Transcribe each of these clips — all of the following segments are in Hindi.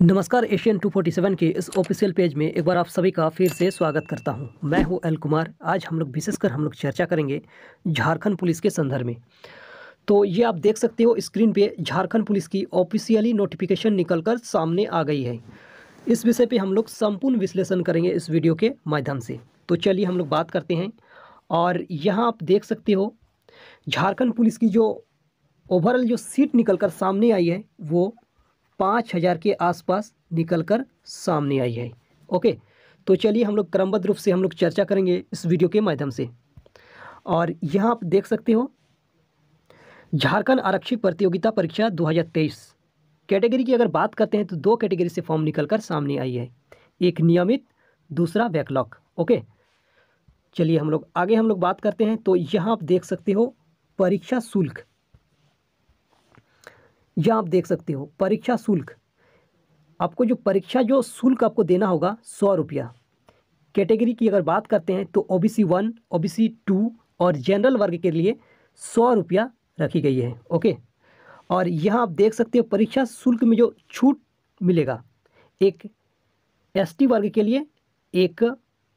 नमस्कार, एशियन 247 के इस ऑफिशियल पेज में एक बार आप सभी का फिर से स्वागत करता हूँ। मैं हूँ एल कुमार। आज हम लोग, विशेषकर हम लोग चर्चा करेंगे झारखंड पुलिस के संदर्भ में। तो ये आप देख सकते हो स्क्रीन पे, झारखंड पुलिस की ऑफिशियली नोटिफिकेशन निकलकर सामने आ गई है। इस विषय पे हम लोग संपूर्ण विश्लेषण करेंगे इस वीडियो के माध्यम से। तो चलिए हम लोग बात करते हैं। और यहाँ आप देख सकते हो, झारखंड पुलिस की जो ओवरऑल जो सीट निकल सामने आई है, वो पाँच हज़ार के आसपास निकल कर सामने आई है। ओके तो चलिए हम लोग क्रमबद्ध रूप से हम लोग चर्चा करेंगे इस वीडियो के माध्यम से। और यहाँ आप देख सकते हो, झारखंड आरक्षी प्रतियोगिता परीक्षा 2023 कैटेगरी की अगर बात करते हैं तो दो कैटेगरी से फॉर्म निकल कर सामने आई है। एक नियमित, दूसरा बैकलॉग। ओके, चलिए हम लोग आगे हम लोग बात करते हैं। तो यहाँ आप देख सकते हो, परीक्षा शुल्क। यह आप देख सकते हो, परीक्षा शुल्क। आपको जो परीक्षा, जो शुल्क आपको देना होगा, सौ रुपया। कैटेगरी की अगर बात करते हैं तो O B C one O B C two और जनरल वर्ग के लिए सौ रुपया रखी गई है, ओके? और यहाँ आप देख सकते हो, परीक्षा शुल्क में जो छूट मिलेगा, एक एसटी वर्ग के लिए, एक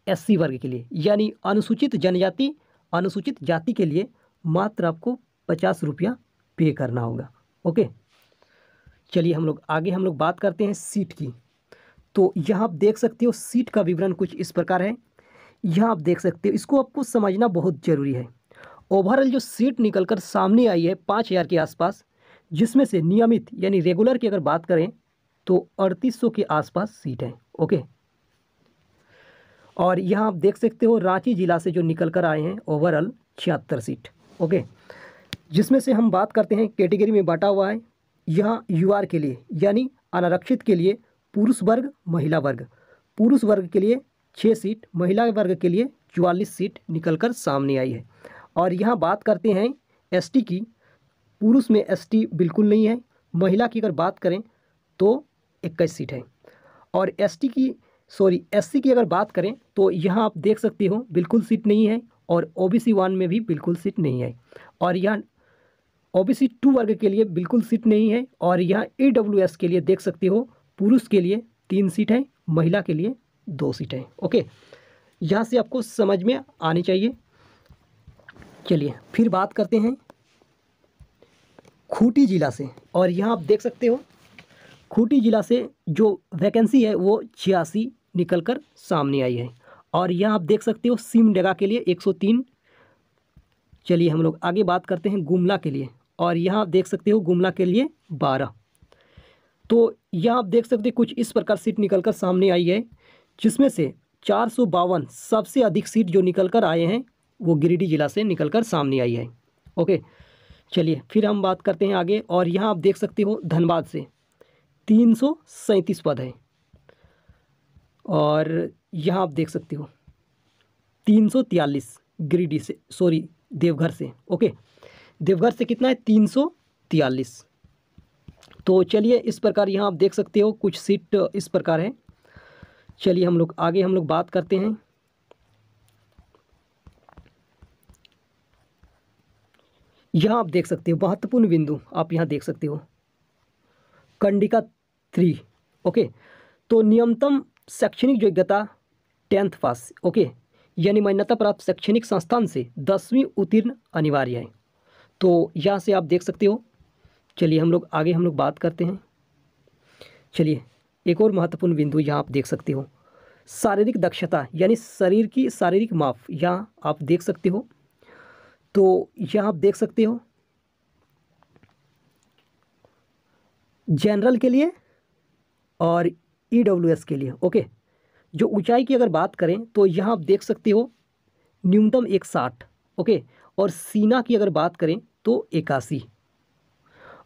एससी वर्ग के लिए, यानी अनुसूचित जनजाति, अनुसूचित जाति के लिए मात्र आपको पचास रुपया पे करना होगा, ओके? चलिए हम लोग, आगे हम लोग बात करते हैं सीट की। तो यहाँ आप देख सकते हो, सीट का विवरण कुछ इस प्रकार है। यहाँ आप देख सकते हो, इसको आपको समझना बहुत ज़रूरी है। ओवरऑल जो सीट निकल कर सामने आई है पाँच हज़ार के आसपास, जिसमें से नियमित यानी रेगुलर की अगर बात करें तो अड़तीस के आसपास सीट है, ओके? और यहाँ आप देख सकते हो, रांची जिला से जो निकल कर आए हैं ओवरऑल छिहत्तर सीट, ओके? जिसमें से हम बात करते हैं, कैटेगरी में बांटा हुआ है यहाँ यू के लिए, यानी अनारक्षित के लिए पुरुष वर्ग, महिला वर्ग। पुरुष वर्ग के लिए छः सीट, महिला वर्ग के लिए चवालीस सीट निकलकर सामने आई है। और यहाँ बात करते हैं एसटी की। पुरुष में एसटी बिल्कुल नहीं है, महिला की अगर बात करें तो इक्कीस सीट है। और एसटी की, सॉरी, एससी की अगर बात करें तो यहाँ आप देख सकते हो बिल्कुल सीट नहीं है और ओबीसी वन में भी बिल्कुल सीट नहीं है। और यहाँ ओबीसी टू वर्ग के लिए बिल्कुल सीट नहीं है और यहाँ ए के लिए देख सकते हो, पुरुष के लिए तीन सीट है, महिला के लिए दो सीट है। ओके, यहाँ से आपको समझ में आनी चाहिए। चलिए, फिर बात करते हैं खूंटी जिला से। और यहाँ आप देख सकते हो, खूंटी जिला से जो वैकेंसी है वो छियासी निकल कर सामने आई है। और यहाँ आप देख सकते हो, सिमडेगा के लिए 103 चलिए हम लोग आगे बात करते हैं गुमला के लिए। और यहाँ आप देख सकते हो गुमला के लिए बारह। तो यहाँ आप देख सकते कुछ इस प्रकार सीट निकल कर सामने आई है, जिसमें से चार सौ बावन सबसे अधिक सीट जो निकल कर आए हैं, वो गिरिडीह जिला से निकल कर सामने आई है। ओके, चलिए फिर हम बात करते हैं आगे और यहाँ आप देख सकते हो धनबाद से तीन सौ सैंतीस पद है। और यहाँ आप देख सकते हो तीन सौ तियालीस गिरिडीह से, सॉरी, देवघर से। ओके देवघर से कितना है? तीन सौ तियालीस। तो चलिए, इस प्रकार यहाँ आप देख सकते हो, कुछ सीट इस प्रकार है। चलिए, हम लोग आगे हम लोग बात करते हैं। यहाँ आप देख सकते हो, महत्वपूर्ण बिंदु आप यहाँ देख सकते हो। कंडिका थ्री, ओके? तो न्यूनतम शैक्षणिक योग्यता टेंथ पास, ओके? यानी मान्यता प्राप्त शैक्षणिक संस्थान से दसवीं उत्तीर्ण अनिवार्य है। तो यहाँ से आप देख सकते हो। चलिए हम लोग आगे हम लोग बात करते हैं। चलिए, एक और महत्वपूर्ण बिंदु यहाँ आप देख सकते हो। शारीरिक दक्षता, यानी शरीर की शारीरिक माप, यहाँ आप देख सकते हो। तो यहाँ आप देख सकते हो। जनरल के लिए और ई डब्ल्यू एस के लिए ओके जो ऊंचाई की अगर बात करें तो यहाँ आप देख सकते हो न्यूनतम एक साठ ओके और सीना की अगर बात करें तो इक्यासी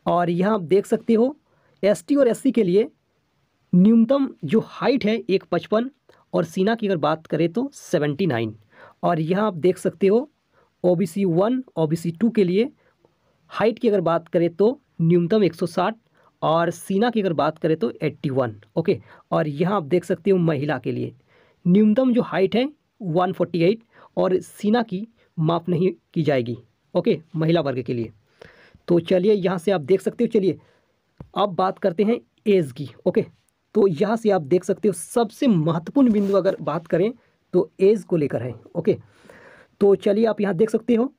और यहाँ आप देख सकते हो एसटी और एससी के लिए न्यूनतम जो हाइट है एक पचपन, और सीना की अगर बात करें तो सेवेंटी नाइन और यहाँ आप देख सकते हो O B C one O B C two के लिए हाइट की अगर बात करें तो न्यूनतम एक सौ साठ, और सीना की अगर बात करें तो एट्टी वन ओके? और यहाँ आप देख सकते हो महिला के लिए न्यूनतम जो हाइट है वन फोर्टी एट और सीना की माप नहीं की जाएगी। ओके, महिला वर्ग के लिए। तो चलिए, यहाँ से आप देख सकते हो, चलिए, अब बात करते हैं एज की, ओके। तो यहाँ से आप देख सकते हो, सबसे महत्वपूर्ण बिंदु अगर बात करें तो एज को लेकर है, ओके। तो चलिए, आप यहाँ देख सकते हो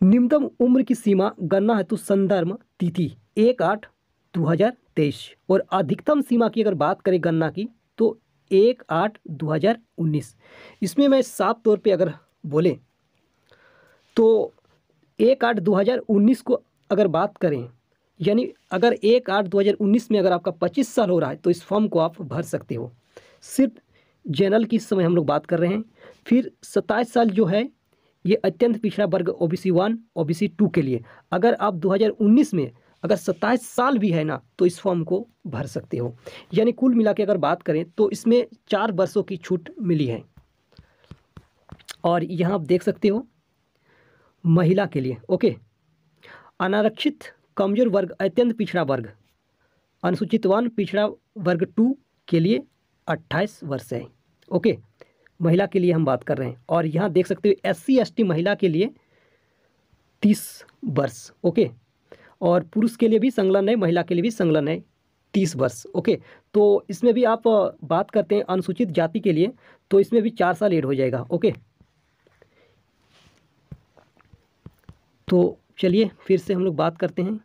न्यूनतम उम्र की सीमा, गणना है तो संदर्भ, तिथि, एक आठ दो हज़ार तेईस। और अधिकतम सीमा की अगर बात करें गणना की तो एक आठ दो हज़ार उन्नीस। इसमें मैं साफ़ तौर पे अगर बोले तो एक आठ दो हज़ार उन्नीस को अगर बात करें, यानी अगर एक आठ दो हज़ार उन्नीस में अगर आपका पच्चीस साल हो रहा है तो इस फॉर्म को आप भर सकते हो। सिर्फ़ जनरल की समय हम लोग बात कर रहे हैं। फिर सत्ताईस साल जो है, ये अत्यंत पिछड़ा वर्ग O B C one O B C two के लिए। अगर आप 2019 में अगर सत्ताईस साल भी है ना तो इस फॉर्म को भर सकते हो। यानी कुल मिला के अगर बात करें तो इसमें चार वर्षों की छूट मिली है। और यहाँ आप देख सकते हो महिला के लिए। ओके। अनारक्षित कमज़ोर वर्ग, अत्यंत पिछड़ा वर्ग। अनुसूचित वन, पिछड़ा वर्ग टू के लिए अट्ठाईस वर्ष है। ओके। महिला के लिए हम बात कर रहे हैं। और यहाँ देख सकते हो एस सी महिला के लिए तीस वर्ष। ओके। और पुरुष के लिए भी संलग्न है, महिला के लिए भी संलग्न है, तीस वर्ष। ओके। तो इसमें भी आप बात करते हैं अनुसूचित जाति के लिए तो इसमें भी चार साल एड हो जाएगा। ओके। तो चलिए फिर से हम लोग बात करते हैं।